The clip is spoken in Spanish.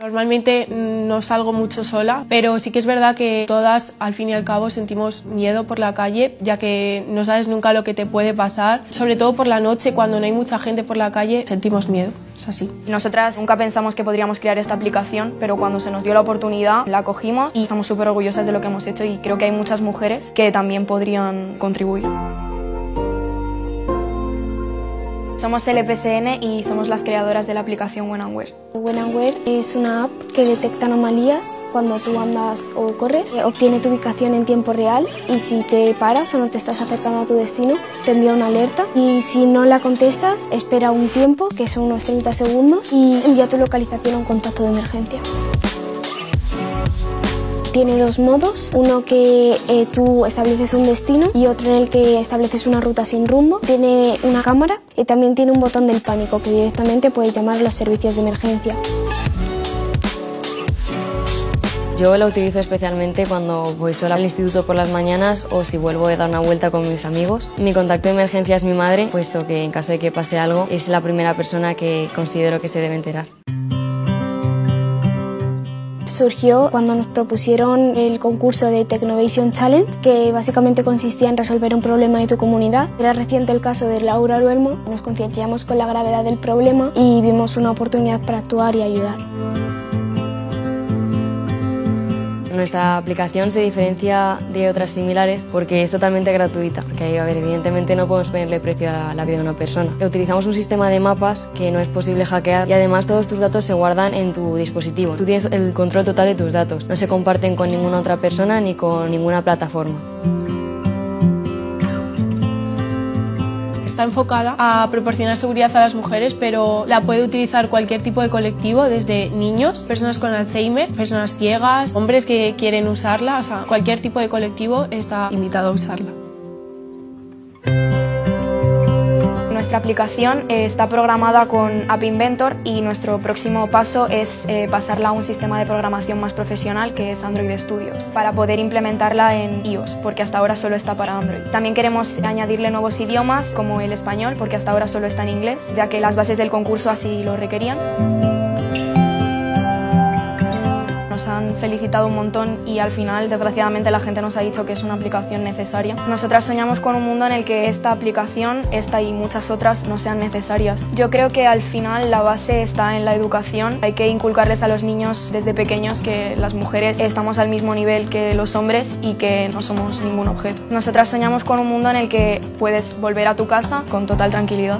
Normalmente no salgo mucho sola, pero sí que es verdad que todas al fin y al cabo sentimos miedo por la calle, ya que no sabes nunca lo que te puede pasar. Sobre todo por la noche, cuando no hay mucha gente por la calle, sentimos miedo. Es así. Nosotras nunca pensamos que podríamos crear esta aplicación, pero cuando se nos dio la oportunidad la cogimos y estamos súper orgullosas de lo que hemos hecho y creo que hay muchas mujeres que también podrían contribuir. Somos el EPSN y somos las creadoras de la aplicación When and es una app que detecta anomalías cuando tú andas o corres, eh, obtiene tu ubicación en tiempo real y si te paras o no te estás acercando a tu destino, te envía una alerta y si no la contestas, espera un tiempo, que son unos 30 segundos, y envía tu localización a un contacto de emergencia. Tiene dos modos, uno que eh, tú estableces un destino y otro en el que estableces una ruta sin rumbo. Tiene una cámara y también tiene un botón del pánico que directamente puedes llamar a los servicios de emergencia. Yo la utilizo especialmente cuando voy sola al instituto por las mañanas o si vuelvo a dar una vuelta con mis amigos. Mi contacto de emergencia es mi madre, puesto que en caso de que pase algo es la primera persona que considero que se debe enterar surgió cuando nos propusieron el concurso de Technovation Challenge, que básicamente consistía en resolver un problema de tu comunidad. Era reciente el caso de Laura Luelmo, nos concienciamos con la gravedad del problema y vimos una oportunidad para actuar y ayudar. Nuestra aplicación se diferencia de otras similares porque es totalmente gratuita, porque evidentemente no podemos ponerle precio a la vida de una persona. Utilizamos un sistema de mapas que no es posible hackear y además todos tus datos se guardan en tu dispositivo. Tú tienes el control total de tus datos, no se comparten con ninguna otra persona ni con ninguna plataforma. Está enfocada a proporcionar seguridad a las mujeres, pero la puede utilizar cualquier tipo de colectivo, desde niños, personas con Alzheimer, personas ciegas, hombres que quieren usarla, o sea, cualquier tipo de colectivo está invitado a usarla. Nuestra aplicación eh, está programada con App Inventor y nuestro próximo paso es eh, pasarla a un sistema de programación más profesional que es Android Studios para poder implementarla en iOS porque hasta ahora solo está para Android. También queremos añadirle nuevos idiomas como el español porque hasta ahora solo está en inglés ya que las bases del concurso así lo requerían han felicitado un montón y al final, desgraciadamente, la gente nos ha dicho que es una aplicación necesaria. Nosotras soñamos con un mundo en el que esta aplicación, esta y muchas otras, no sean necesarias. Yo creo que al final la base está en la educación. Hay que inculcarles a los niños desde pequeños que las mujeres estamos al mismo nivel que los hombres y que no somos ningún objeto. Nosotras soñamos con un mundo en el que puedes volver a tu casa con total tranquilidad.